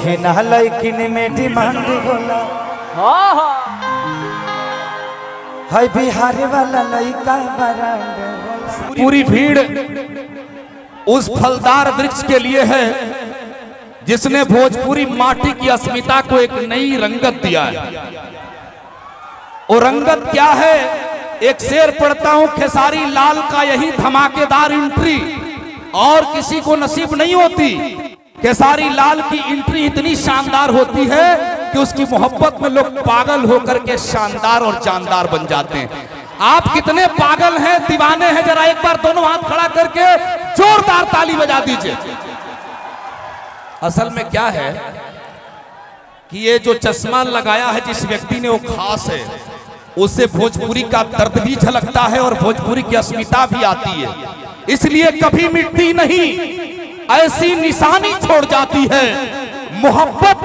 सही ना लैकिन में डिमांड होला। हाँ हाँ। है बिहार वाला लइका बरांड पूरी भीड़ उस फलदार वृक्ष के लिए है जिसने भोजपुरी माटी की अस्मिता को एक नई रंगत दिया है। वो रंगत क्या है? एक शेर पढ़ता हूँ खेसारी लाल का यही धमाकेदार एंट्री और किसी को नसीब नहीं होती। खेसारी लाल की एंट्री इतनी शानदार होती है कि उसकी मोहब्बत में लोग पागल होकर के शानदार और जानदार बन जाते हैं। आप कितने पागल हैं, दीवाने हैं, जरा एक बार दोनों हाथ खड़ा करके जोरदार ताली बजा दीजिए। असल में क्या है कि ये जो चश्मा लगाया है जिस व्यक्ति ने वो खास है, उससे भोजपुरी का दर्द भी झलकता है और भोजपुरी की अस्मिता भी आती है। इसलिए कभी मिटती नहीं ऐसी निशानी छोड़ जाती है। मोहब्बत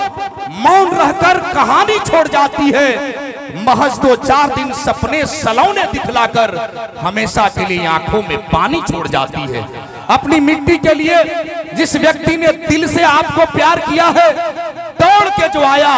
मौन रहकर कहानी छोड़ जाती है। महज दो चार दिन सपने सलौने दिखलाकर हमेशा के लिए आँखों में पानी छोड़ जाती है। अपनी मिट्टी के लिए जिस व्यक्ति ने दिल से आपको प्यार किया है दौड़ के जो आया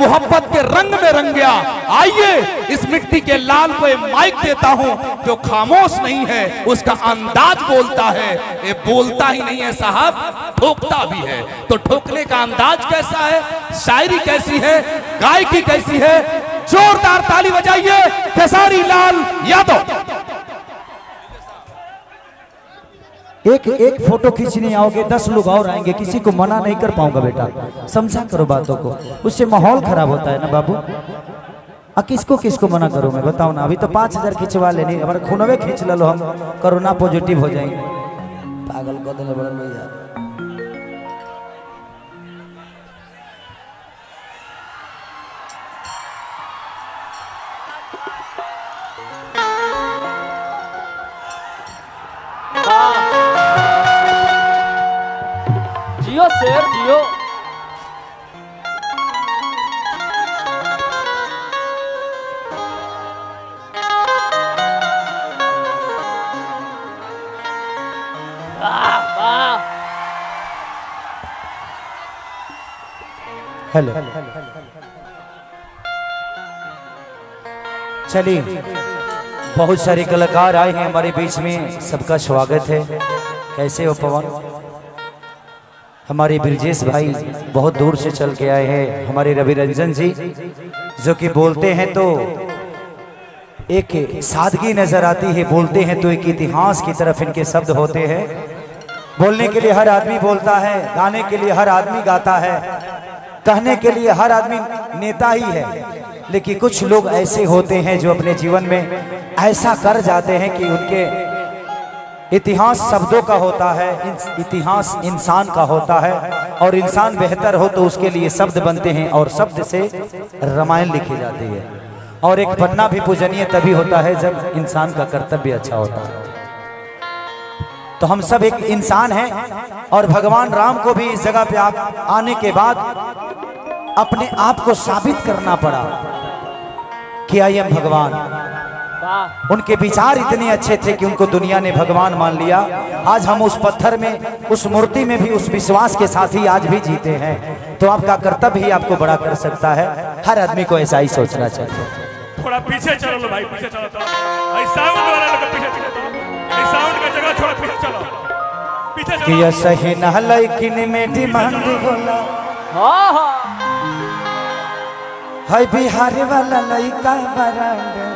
मोहब्बत के रंग में रंग गया। आइए, इस मिट्टी के लाल को माइक देता हूँ, जो खामोश नहीं है, उसका अंदाज बोलता है। ये बोलता ही नहीं है, साहब, ठोकता भी है। तो ठोकने का अंदाज कैसा है? शायरी कैसी है? गायकी कैसी है? जोरदार ताली बजाइए, खेसारी लाल यादव। एक एक फ़ोटो खींचने आओगे, दस लोग और आएँगे, किसी को मना नहीं कर पाऊँगा बेटा। समझा करो बातों को। उससे माहौल खराब होता है ना बाबू? आ, किसको किसको मना करूँ मैं बताओ ना, अभी तो पाँच हज़ार खिंचवा लेनी हमारे खूनवे खींच लो हम, कोरोना पॉजिटिव हो जाएँगे। पागल जियो शेर जियो हेलो चलिए। बहुत सारे कलाकार आए हैं हमारे बीच में। सबका स्वागत है। कैसे हो, पवन? हमारे ब्रजेश भाई बहुत दूर से चल के आए हैं। हमारे रवि रंजन जी जो कि बोलते हैं तो एक सादगी नज़र आती है बोलते हैं तो एक इतिहास की तरफ़ इनके शब्द होते हैं। बोलने के लिए हर आदमी बोलता है गाने के लिए हर आदमी गाता है कहने के लिए हर आदमी नेता ही है। लेकिन कुछ लोग ऐसे होते हैं जो अपने जीवन में ऐसा कर जाते हैं कि उनके इतिहास शब्दों का होता है इतिहास इंसान का होता है। और इंसान बेहतर हो तो उसके लिए शब्द बनते हैं और शब्द से रामायण लिखी जाती है। और एक पन्ना भी पूजनीय तभी होता है जब इंसान का कर्तव्य अच्छा होता है। तो हम सब एक इंसान हैं और भगवान राम को भी इस जगह पे आप आने के बाद अपने आप को साबित करना पड़ा कि आई एम भगवान। उनके विचार इतने अच्छे थे कि उनको दुनिया ने भगवान मान लिया। आज हम उस पत्थर में उस मूर्ति में भी उस विश्वास के साथ ही आज भी जीते हैं। तो आपका कर्तव्य ही आपको बड़ा कर सकता है। हर आदमी को ऐसा ही सोचना चाहिए। थोड़ा पीछे चलो लो भाई पीछे चलो तो। भाई साउंड वाला लोग पीछे चलो भाई साउंड का जगह थोड़ा पीछे चलो। पीछे चलो। यह सही न लेकिन में डिमांड होला हाँ हाँ। है बिहार वाला लइका बरांड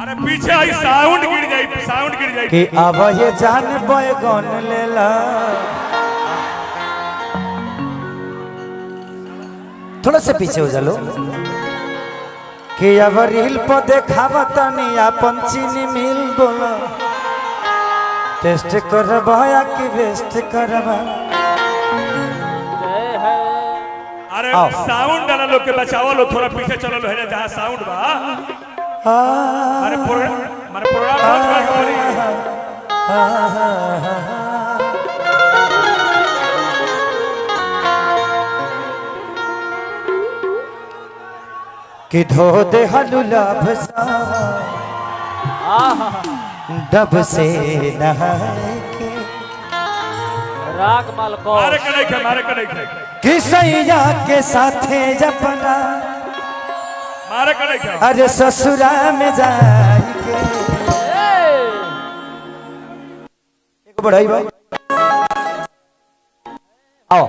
अरे पीछे आई, साउंड गिर जाए साउंड गिर जाए कि अब ये जान बैगन लेला? थोड़ा से पीछे हो चलो कि अब रील पर देखावा तनी अपन चीनी मिल बोला। टेस्ट करबा या कि वेस्ट करबा? अरे साउंड वाला लोग के बचाओ लो थोड़ा पीछे चलो लो है ना जहाँ साउंड बा। अरे प्रोग्राम प्रोग्राम बहुत हो रही कि धो दे हलुला भसा डब से नहा के राग माल को मारे के नहीं खे मारे के किसैया के साथे जपना। मारे के नहीं खे अरे ससुरा में जाई के एक बढ़ाई भाई आओ।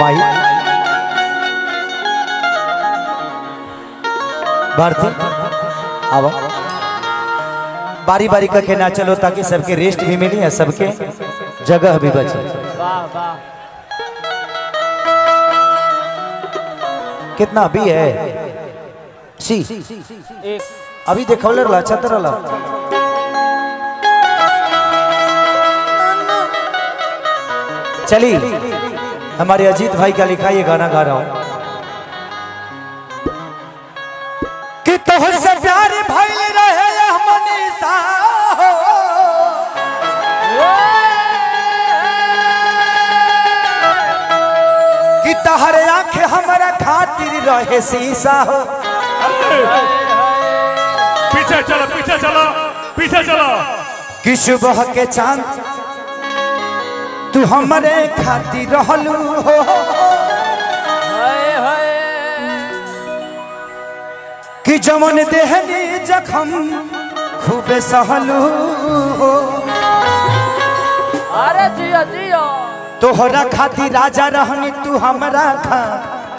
भाई। भारती आओ। बारी बारी करके ना चलो ताकि सबके रेस्ट भी मिले और सबके जगह भी बचे। वाह वाह। कितना अभी है। सी। अभी देखो रहा छत्र ला चली। हमारे अजीत भाई का लिखा ये गाना गा रहा हूँ। कि तोहसे प्यारे भइल रहे शीशा हो पीछे चलो पीछे चलो पीछे चलो। कि सुबह के चाँद? तू हमरे खातिर रहलू हो। हाय हाय कि जमन देहनी जखम खूबे सहलू हो। अरे जियो जियो। तोहरा खातिर राजा रहनी तू हमरा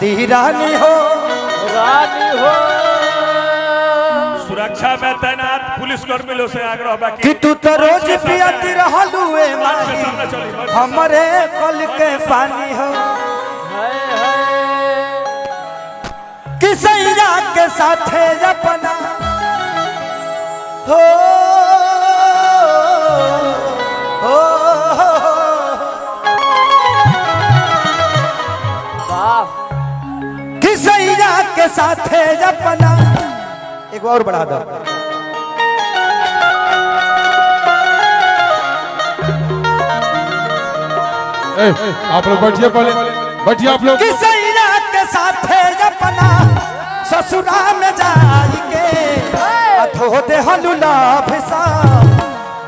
खातिर रानी हो। रानी हो। सुरक्षा में तैनात पुलिस कर्मी लोग से आग्रह बाकी कि तू तो रोज पियत रहलू ए माही। हमरे कल के पानी हो। हाय हाय। कि सैया के साथे अपना। हो हो। साथे अपना एक और बढ़ा दो। आप लोग बैठिए पहले। बैठिए आप लोग। सैया के साथे अपना ससुरा में जाई के अथो दे हलुला भिसा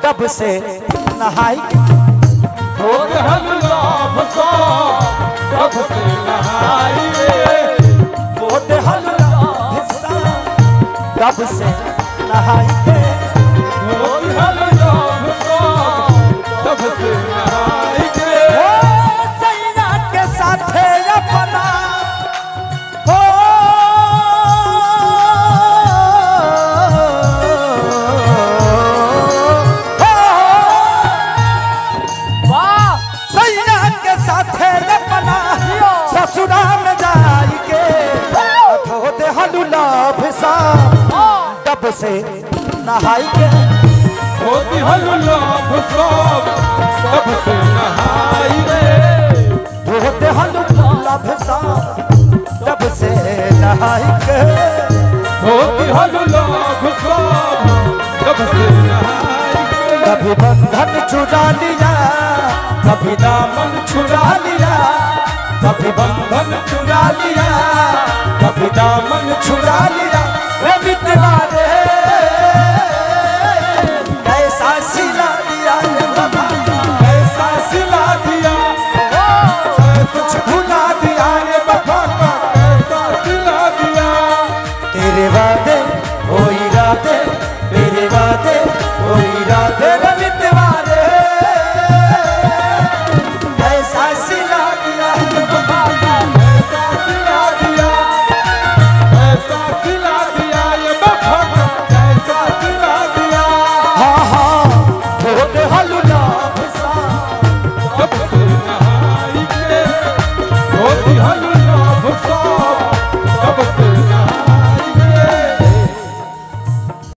तब से नहाई के होते हल्ला फसा, कब से तब से नहाई कब से से नहाई के होते फसा, कब से नहाइए होते हलुला भिसा तब से नहाई के होते कब से कभी बंधन चुरा लिया कभी दामन छुड़ा लिया कभी बंधन चुरा लिया। कभी दामन छुड़ा लिया। रे मितवा रे